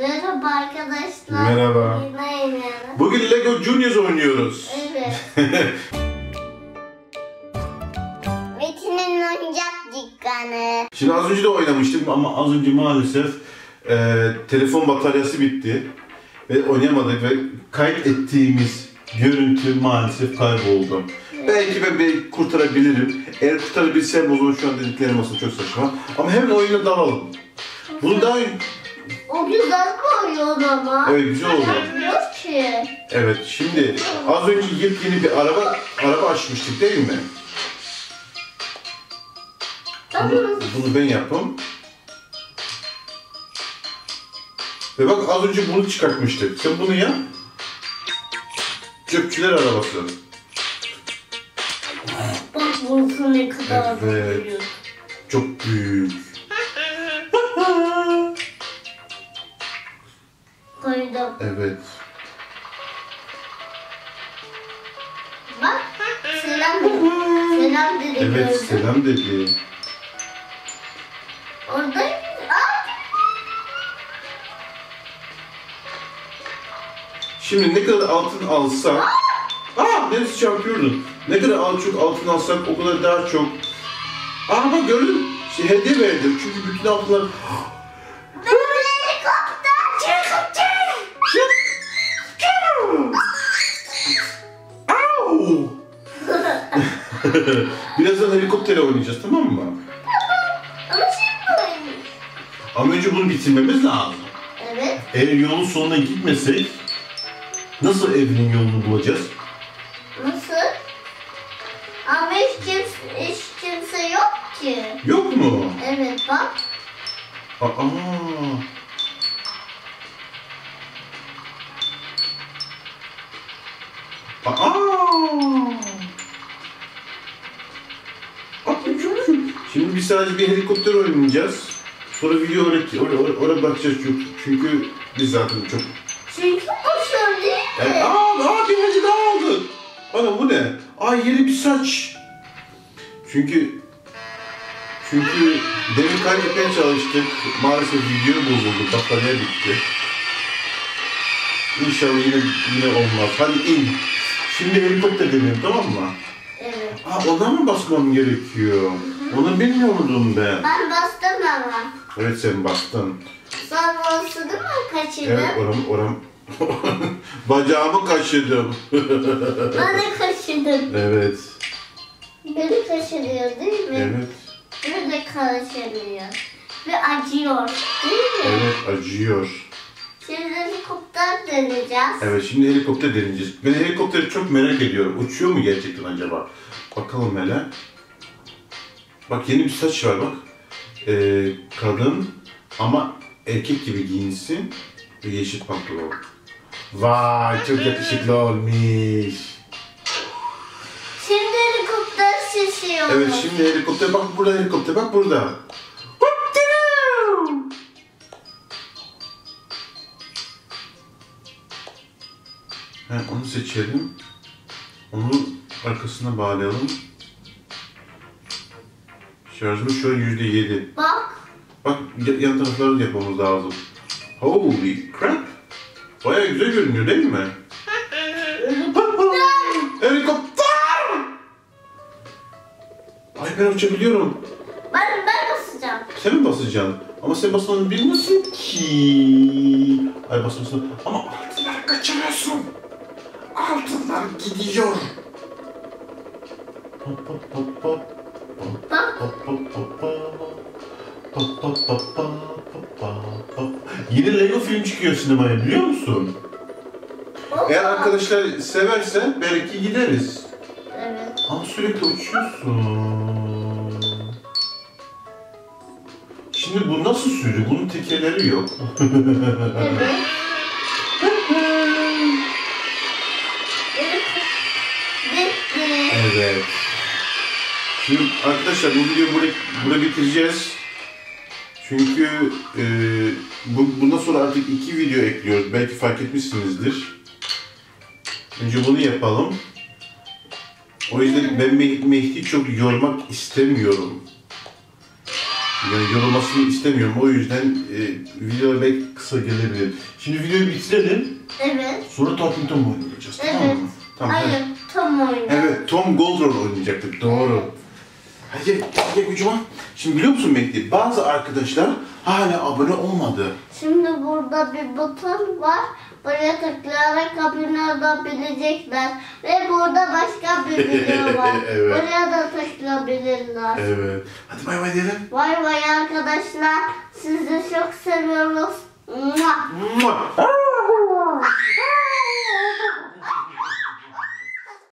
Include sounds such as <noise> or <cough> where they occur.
Merhaba arkadaşlar. Merhaba. Bugün Lego Juniors oynuyoruz. Evet. <laughs> Metin'in oyuncak dükkanı. Şimdi az önce de oynamıştık ama az önce maalesef e, telefon bataryası bitti. Ve oynayamadık ve kayıt ettiğimiz görüntü maalesef kayboldu. Belki ben bir kurtarabilirim. Eğer kurtarabilsem o zaman şu an dediklerim aslında çok saçma. Ama hemen oyuna dalalım. Bunu daha O güzel koyuyor ama. Evet, güzel oldu. Ki. Evet şimdi az önce yepyeni bir araba araba açmıştık değil mi? Bunu, bunu ben yapım. Ve bak az önce bunu çıkartmıştık. Sen bunu yap. Çöpçüler arabası. Bak burası ne kadar Evet. büyük. Çok büyük. Koydum. Evet. Bak. Selam dedi. Selam dedi Evet gördün. selam dedi. Orada. Şimdi ne kadar altın alsak... Aa neresi çarpıyordun? Ne kadar al- çok altın alsak o kadar daha çok... Aa bak gördün? Şey, hediye verdim. Çünkü bütün altınlar... <laughs> Birazdan helikoptere oynayacağız tamam mı? Ama şimdi oynuyor. Ama önce bunu bitirmemiz lazım. Evet. Eğer yolun sonuna gitmesek nasıl evinin yolunu bulacağız? Nasıl? Ama hiç kimse, hiç kimse yok ki. Yok mu? Evet bak. Aa. Aa, çocuğum. Şimdi biz sadece bir helikopter oynayacağız. Sonra video oraya, oraya, oraya bakacağız çünkü, çünkü biz zaten çok... Çünkü boşver değil Yani, aa, aa bir hacı daha aldık. Ana bu ne? Aa yeni bir saç. Çünkü çünkü demin kaydetmeye çalıştık. Maalesef video bozuldu. Batarya bitti. İnşallah yine yine olmaz. Hadi in. Şimdi helikopter deneyelim tamam mı? Evet. Aa ona mı basmam gerekiyor? Onu bilmiyordum ben. Ben bastım ama. Evet sen bastın. Sen bastın mı kaçırdın? Evet oram oram. <laughs> Bacağımı kaşıdım. <laughs> Ben de kaçırdım. evet. Beni kaçırıyor değil mi? Evet. Beni de kaçırıyor. Ve acıyor. Değil mi? Evet acıyor. Şimdi helikopter deneyeceğiz. Evet şimdi helikopter deneyeceğiz. Ben helikopteri çok merak ediyorum. Uçuyor mu gerçekten acaba? Bakalım hele. Bak yeni bir saç var bak. Ee, kadın ama erkek gibi giyinsin ve yeşil pantolon. Vay çok yakışıklı olmuş. Şimdi helikopter şişiyor. Evet şimdi helikopter bak burada helikopter bak burada. He, onu seçelim. Onu arkasına bağlayalım. Şarjımız şu an yüzde yedi. Bak. Bak ya- yan tarafları da yapmamız lazım. Holy crap! Baya güzel görünüyor değil mi? <laughs> Helikopter! Ay ben uçabiliyorum. Ben, ben basacağım. Sen mi basacaksın? Ama sen basmanı bilmiyorsun ki. Ay basmasın. Ama altınları kaçırıyorsun. Altınlar gidiyor. Pop pop pop pop. Yeni Lego film çıkıyor sinemaya biliyor musun? Eğer arkadaşlar severse belki gideriz. Evet. Ama sürekli uçuyorsun. Şimdi bu nasıl sürü? Bunun tekerleri yok. Evet. <laughs> Şimdi arkadaşlar bu videoyu burada, burada bitireceğiz. Çünkü e, bu, bundan sonra artık iki video ekliyoruz. Belki fark etmişsinizdir. Önce bunu yapalım. O yüzden ben Meh- Mehdi çok yormak istemiyorum. Yani yorulmasını istemiyorum. O yüzden e, video belki kısa gelebilir. Şimdi videoyu bitirelim. Evet. Sonra Talking Tom oynayacağız. Tamam Evet. mı? Tamam. Hayır, hadi. tam oyna. Evet, Tom Goldrol oynayacaktık. Doğru. Hadi gel, gel kocaman. Şimdi biliyor musun Mehdi? Bazı arkadaşlar hala abone olmadı. Şimdi burada bir buton var. Buraya tıklayarak abone olabilecekler. Ve burada başka bir video <laughs> var. Evet. Buraya da tıklayabilirler. Evet. Hadi bay bay diyelim. Vay vay arkadaşlar. Sizi çok seviyoruz. Mua. Mua.